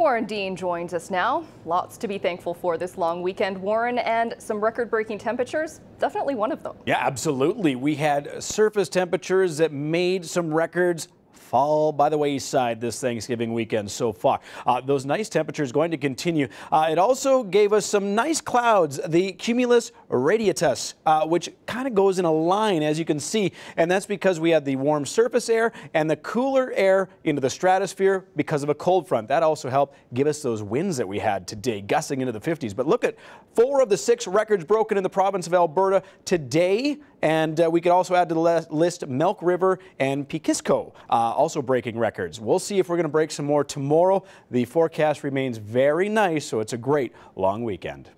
Warren Dean joins us now. Lots to be thankful for this long weekend, Warren, and some record breaking temperatures. Definitely one of them. Yeah, absolutely. We had surface temperatures that made some records fall by the wayside this Thanksgiving weekend so far. Uh, those nice temperatures going to continue. Uh, it also gave us some nice clouds, the cumulus radiatus, uh, which kind of goes in a line as you can see, and that's because we had the warm surface air and the cooler air into the stratosphere because of a cold front. That also helped give us those winds that we had today, gusting into the 50s. But look at four of the six records broken in the province of Alberta today, and uh, we could also add to the list Milk River and Pekisko. Uh, also breaking records. We'll see if we're going to break some more tomorrow. The forecast remains very nice, so it's a great long weekend.